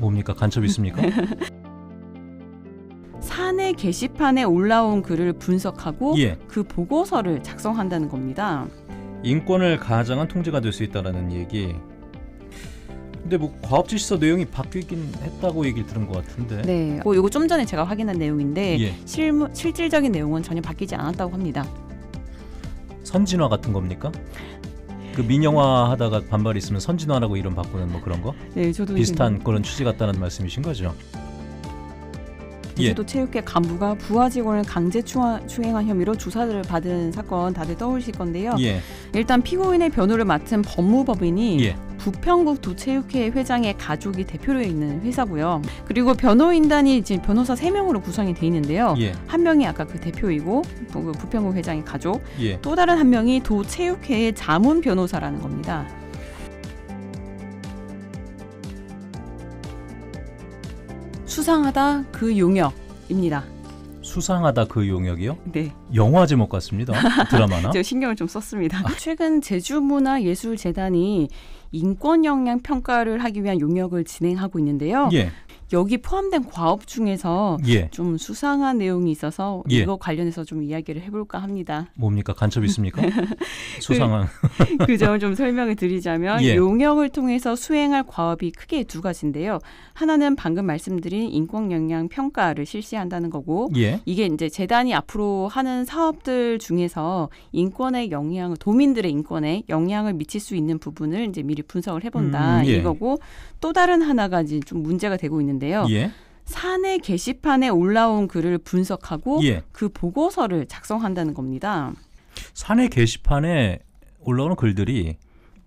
뭡니까 간첩 있습니까? 사내 게시판에 올라온 글을 분석하고 예. 그 보고서를 작성한다는 겁니다. 인권을 가장한 통제가 될 수 있다라는 얘기. 근데 뭐 과업지시서 내용이 바뀌긴 했다고 얘기를 들은 것 같은데. 네, 뭐 이거 좀 전에 제가 확인한 내용인데 예. 실무, 실질적인 내용은 전혀 바뀌지 않았다고 합니다. 선진화 같은 겁니까? 그 민영화 하다가 반발이 있으면 선진화라고 이름 바꾸는 뭐 그런 거? 네, 저도 비슷한 그런 취지 같다는 말씀이신 거죠? 예. 제주도 체육회 간부가 부하 직원을 강제 추행한 혐의로 조사를 받은 사건 다들 떠올리실 건데요. 예. 일단 피고인의 변호를 맡은 법무법인이 예. 부평구 도체육회 회장의 가족이 대표로 있는 회사고요. 그리고 변호인단이 지금 변호사 3명으로 구성이 돼 있는데요. 예. 한 명이 아까 그 대표이고 부- 그 부평구 회장의 가족, 예. 또 다른 한 명이 도체육회의 자문 변호사라는 겁니다. 수상하다 그 용역입니다. 수상하다 그 용역이요? 네, 영화 제목 같습니다. 드라마나. 제가 신경을 좀 썼습니다. 최근 제주문화예술재단이 인권 영향 평가를 하기 위한 용역을 진행하고 있는데요. 예. 여기 포함된 과업 중에서 예. 좀 수상한 내용이 있어서 예. 이거 관련해서 좀 이야기를 해볼까 합니다. 뭡니까 간첩 있습니까? 수상한. 그 점을 좀 설명을 드리자면 예. 용역을 통해서 수행할 과업이 크게 두 가지인데요. 하나는 방금 말씀드린 인권 영향 평가를 실시한다는 거고 예. 이게 이제 재단이 앞으로 하는 사업들 중에서 인권의 영향, 도민들의 인권에 영향을 미칠 수 있는 부분을 이제 미리 분석을 해본다 음, 예. 이거고 또 다른 하나가 이제 좀 문제가 되고 있는 데요. 예. 사내 게시판에 올라온 글을 분석하고 예. 그 보고서를 작성한다는 겁니다. 사내 게시판에 올라오는 글들이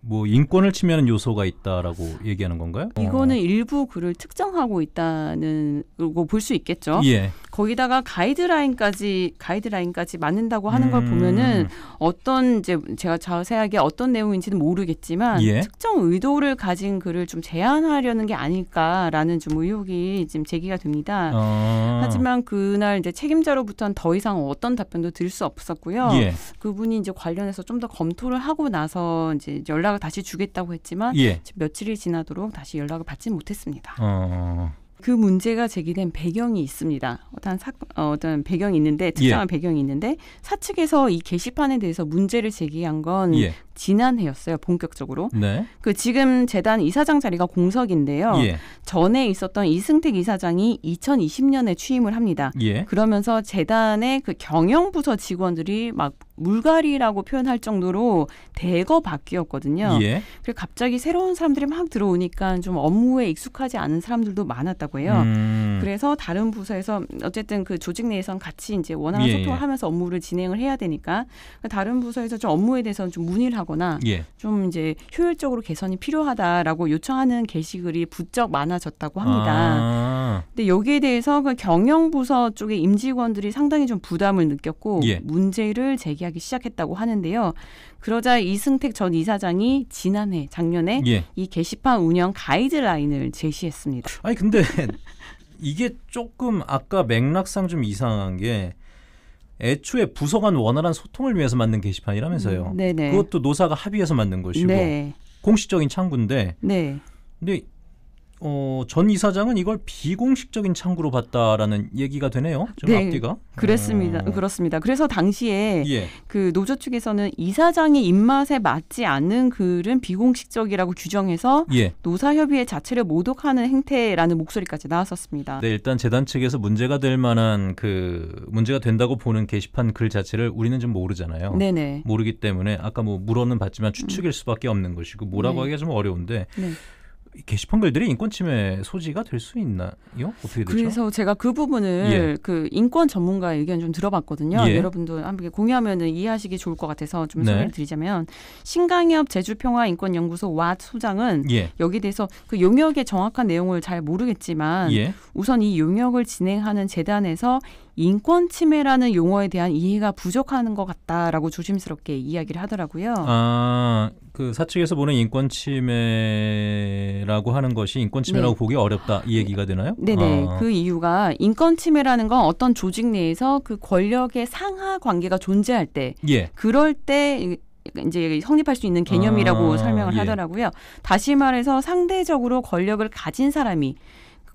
뭐 인권을 침해하는 요소가 있다라고 얘기하는 건가요? 이거는 일부 글을 특정하고 있다는 거 볼 수 있겠죠. 예. 거기다가 가이드라인까지 가이드라인까지 맞는다고 하는 걸 음. 보면은 어떤 이제 제가 자세하게 어떤 내용인지는 모르겠지만 예. 특정 의도를 가진 글을 좀 제한하려는 게 아닐까라는 좀 의혹이 지금 제기가 됩니다. 어. 하지만 그날 이제 책임자로부터는 더 이상 어떤 답변도 드릴 수 없었고요. 예. 그분이 이제 관련해서 좀 더 검토를 하고 나서 이제 연락을 다시 주겠다고 했지만 예. 며칠이 지나도록 다시 연락을 받지 못했습니다. 어. 그 문제가 제기된 배경이 있습니다. 어떤 사, 어, 어떤 배경이 있는데 특정한 배경이 있는데 사측에서 이 게시판에 대해서 문제를 제기한 건 예. 지난해였어요. 본격적으로. 네. 그 지금 재단 이사장 자리가 공석인데요. 예. 전에 있었던 이승택 이사장이 2020년에 취임을 합니다. 예. 그러면서 재단의 그 경영부서 직원들이 막 물갈이라고 표현할 정도로 대거 바뀌었거든요. 예. 그리고 갑자기 새로운 사람들이 막 들어오니까 좀 업무에 익숙하지 않은 사람들도 많았다고 해요. 음. 그래서 다른 부서에서 어쨌든 그 조직 내에선 같이 이제 원활한 예, 소통을 예. 하면서 업무를 진행을 해야 되니까 다른 부서에서 좀 업무에 대해서는 좀 문의를 하 거나 예. 좀 이제 효율적으로 개선이 필요하다라고 요청하는 게시글이 부쩍 많아졌다고 합니다. 아. 근데 여기에 대해서 그 경영부서 쪽의 임직원들이 상당히 좀 부담을 느꼈고 예. 문제를 제기하기 시작했다고 하는데요. 그러자 이승택 전 이사장이 지난해 작년에 예. 이 게시판 운영 가이드라인을 제시했습니다. 아니 근데 이게 조금 아까 맥락상 좀 이상한 게 애초에 부서 간 원활한 소통을 위해서 만든 게시판이라면서요. 음. 그것도 노사가 합의해서 만든 것이고 네. 공식적인 창구인데 네. 근데 어, 전 이사장은 이걸 비공식적인 창구로 봤다라는 얘기가 되네요. 좀 네, 앞뒤가. 그랬습니다. 어. 그렇습니다. 그래서 당시에 예. 그 노조 측에서는 이사장의 입맛에 맞지 않는 글은 비공식적이라고 규정해서 예. 노사협의회 자체를 모독하는 행태라는 목소리까지 나왔었습니다. 네, 일단 재단 측에서 문제가 될 만한 그 문제가 된다고 보는 게시판 글 자체를 우리는 좀 모르잖아요. 네네. 모르기 때문에 아까 뭐 물어는 봤지만 추측일 수밖에 없는 것이고 뭐라고 네. 하기가 좀 어려운데 네. 이 게시판 글들이 인권 침해 소지가 될 수 있나요? 어떻게 되죠? 그래서 제가 그 부분을 예. 그 인권 전문가의 의견 좀 들어봤거든요. 예. 여러분도 함께 공유하면 이해하시기 좋을 것 같아서 좀 네. 소개를 드리자면 신강엽 제주평화인권연구소 왓 소장은 예. 여기 대해서 그 용역의 정확한 내용을 잘 모르겠지만 예. 우선 이 용역을 진행하는 재단에서 인권 침해라는 용어에 대한 이해가 부족하는 것 같다라고 조심스럽게 이야기를 하더라고요. 아, 그 사측에서 보는 인권 침해라고 하는 것이 인권 침해라고 네. 보기 어렵다 이 얘기가 되나요? 네네. 아, 그 이유가 인권 침해라는 건 어떤 조직 내에서 그 권력의 상하 관계가 존재할 때, 예. 그럴 때 이제 성립할 수 있는 개념이라고 아, 설명을 예. 하더라고요. 다시 말해서 상대적으로 권력을 가진 사람이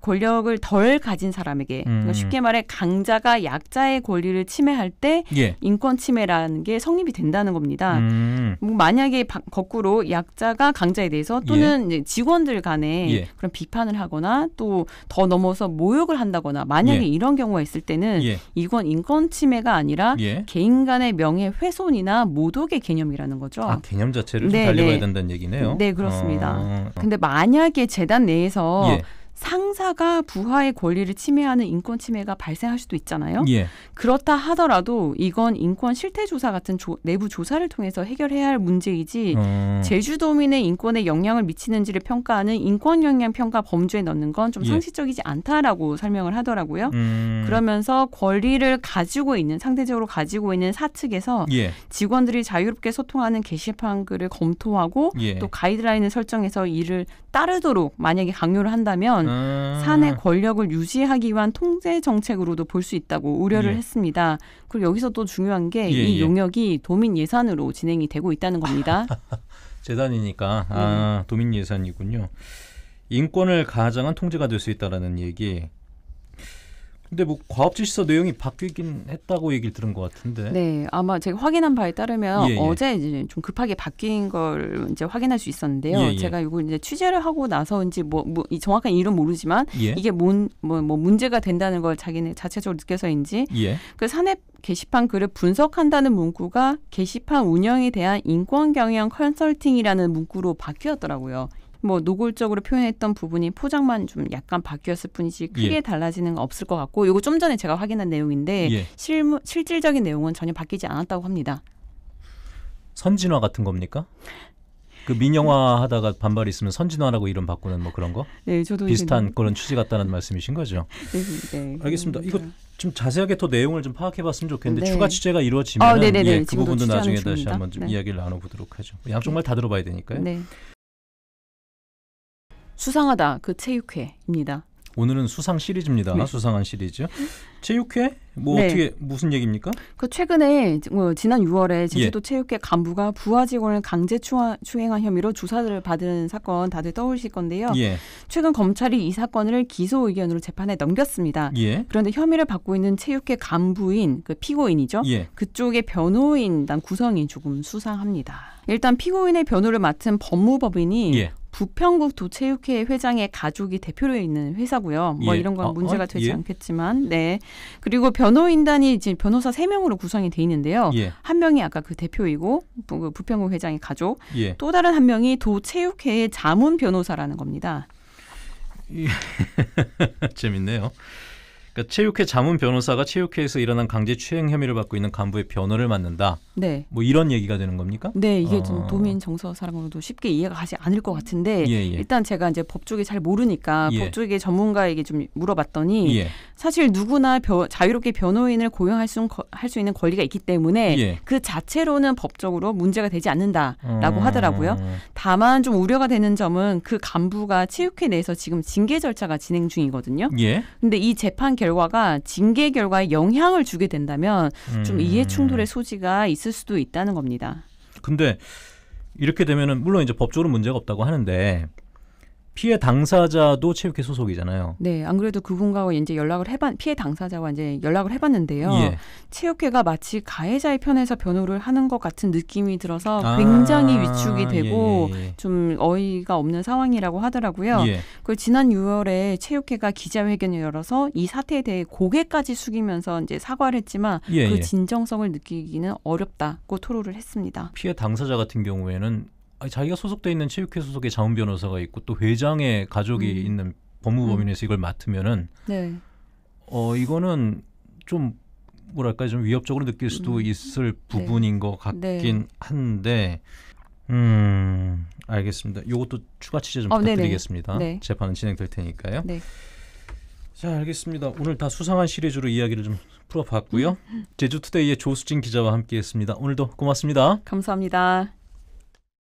권력을 덜 가진 사람에게 그러니까 음. 쉽게 말해 강자가 약자의 권리를 침해할 때 예. 인권 침해라는 게 성립이 된다는 겁니다. 음. 뭐 만약에 바- 거꾸로 약자가 강자에 대해서 또는 이제 직원들 간에 예. 그런 비판을 하거나 또 더 넘어서 모욕을 한다거나 만약에 예. 이런 경우가 있을 때는 예. 이건 인권 침해가 아니라 예. 개인 간의 명예 훼손이나 모독의 개념이라는 거죠. 아, 개념 자체를 좀 네, 달려봐야 네. 된다는 얘기네요. 네, 그렇습니다. 어, 어. 근데 만약에 재단 내에서 예. 상사가 부하의 권리를 침해하는 인권 침해가 발생할 수도 있잖아요. 예. 그렇다 하더라도 이건 인권 실태 조사 같은 조- 내부 조사를 통해서 해결해야 할 문제이지 어. 제주도민의 인권에 영향을 미치는지를 평가하는 인권 영향 평가 범주에 넣는 건좀 예. 상식적이지 않다라고 설명을 하더라고요. 음. 그러면서 권리를 가지고 있는 상대적으로 가지고 있는 사측에서 예. 직원들이 자유롭게 소통하는 게시판 글을 검토하고 예. 또 가이드라인을 설정해서 이를 따르도록 만약에 강요를 한다면 아. 사내 권력을 유지하기 위한 통제 정책으로도 볼 수 있다고 우려를 예. 했습니다. 그리고 여기서 또 중요한 게 예, 이 예. 용역이 도민 예산으로 진행이 되고 있다는 겁니다. 재단이니까 아, 도민 예산이군요. 인권을 가장한 통제가 될 수 있다라는 얘기. 근데 뭐 과업 지시서 내용이 바뀌긴 했다고 얘기를 들은 것 같은데. 네, 아마 제가 확인한 바에 따르면 예, 예. 어제 이제 좀 급하게 바뀐 걸 이제 확인할 수 있었는데요. 예, 예. 제가 이걸 이제 취재를 하고 나서인지 뭐, 뭐이 정확한 이름 모르지만 예. 이게 뭔, 뭐, 뭐 문제가 된다는 걸 자기네 자체적으로 느껴서인지 예. 그 사내 게시판 글을 분석한다는 문구가 게시판 운영에 대한 인권 경영 컨설팅이라는 문구로 바뀌었더라고요. 뭐 노골적으로 표현했던 부분이 포장만 좀 약간 바뀌었을 뿐이지 크게 예. 달라지는 건 없을 것 같고 이거 좀 전에 제가 확인한 내용인데 예. 실무, 실질적인 내용은 전혀 바뀌지 않았다고 합니다. 선진화 같은 겁니까? 그 민영화 하다가 반발이 있으면 선진화라고 이름 바꾸는 뭐 그런 거? 네, 저도 비슷한 그런 취지 같다는 말씀이신 거죠? 네, 네. 알겠습니다. 음, 이거 좀 자세하게 더 내용을 좀 파악해봤으면 좋겠는데 네. 추가 취재가 이루어지면 아, 네네네. 예, 그 부분도 나중에 다시 중입니다. 한번 좀 네. 이야기를 나눠보도록 하죠. 양쪽 말 다 들어봐야 되니까요. 네. 수상하다 그 체육회입니다. 오늘은 수상 시리즈입니다. 네. 수상한 시리즈. 체육회? 뭐 네. 어떻게 무슨 얘기입니까? 그 최근에 뭐 지난 6월에 예. 제주도 체육회 간부가 부하 직원을 강제 추하, 추행한 혐의로 조사를 받은 사건 다들 떠올리실 건데요. 예, 최근 검찰이 이 사건을 기소 의견으로 재판에 넘겼습니다. 예, 그런데 혐의를 받고 있는 체육회 간부인 그 피고인이죠. 예. 그쪽의 변호인단 구성이 조금 수상합니다. 일단 피고인의 변호를 맡은 법무법인이 예. 부평구 도체육회 회장의 가족이 대표로 있는 회사고요. 뭐 예. 이런 건 어, 문제가 어, 되지 예. 않겠지만, 네. 그리고 변호인단이 지금 변호사 세 명으로 구성이 돼 있는데요. 예, 한 명이 아까 그 대표이고 부- 그 부평구 회장의 가족, 예. 또 다른 한 명이 도체육회의 자문 변호사라는 겁니다. 재밌네요. 그러니까 체육회 자문 변호사가 체육회에서 일어난 강제 추행 혐의를 받고 있는 간부의 변호를 맡는다. 네. 뭐 이런 얘기가 되는 겁니까? 네, 이게 어. 좀 도민 정서 사람으로도 쉽게 이해가 가지 않을 것 같은데 예, 예. 일단 제가 이제 법 쪽에 잘 모르니까 예. 법 쪽의 전문가에게 좀 물어봤더니 예, 사실 누구나 벼- 자유롭게 변호인을 고용할 수, 할 수 있는 권리가 있기 때문에 예. 그 자체로는 법적으로 문제가 되지 않는다라고 음, 하더라고요. 다만 좀 우려가 되는 점은 그 간부가 체육회 내에서 지금 징계 절차가 진행 중이거든요. 예. 근데 이 재판 결과 가 징계 결과에 영향을 주게 된다면 좀 음. 이해 충돌의 소지가 있을 수도 있다는 겁니다. 근데 이렇게 되면은 물론 이제 법적으로 문제가 없다고 하는데 피해 당사자도 체육회 소속이잖아요. 네, 안 그래도 그분과 이제 연락을 해봤 피해 당사자와 이제 연락을 해봤는데요. 예. 체육회가 마치 가해자의 편에서 변호를 하는 것 같은 느낌이 들어서 아, 굉장히 위축이 되고 예, 예, 좀 어이가 없는 상황이라고 하더라고요. 그 지난 6월에 체육회가 기자회견을 열어서 이 사태에 대해 고개까지 숙이면서 이제 사과를 했지만 예, 그 예. 진정성을 느끼기는 어렵다고 토로를 했습니다. 피해 당사자 같은 경우에는 아니, 자기가 소속돼 있는 체육회 소속의 자문 변호사가 있고 또 회장의 가족이 음. 있는 법무법인에서 이걸 맡으면은 네. 어 이거는 좀 뭐랄까 좀 위협적으로 느낄 수도 음. 있을 부분인 것 같긴 네. 한데 음 알겠습니다. 요것도 추가 취재 좀 어. 부탁드리겠습니다. 네. 재판은 진행될 테니까요. 네. 자 알겠습니다. 오늘 다 수상한 시리즈로 이야기를 좀 풀어봤고요. 제주투데이의 조수진 기자와 함께했습니다. 오늘도 고맙습니다. 감사합니다.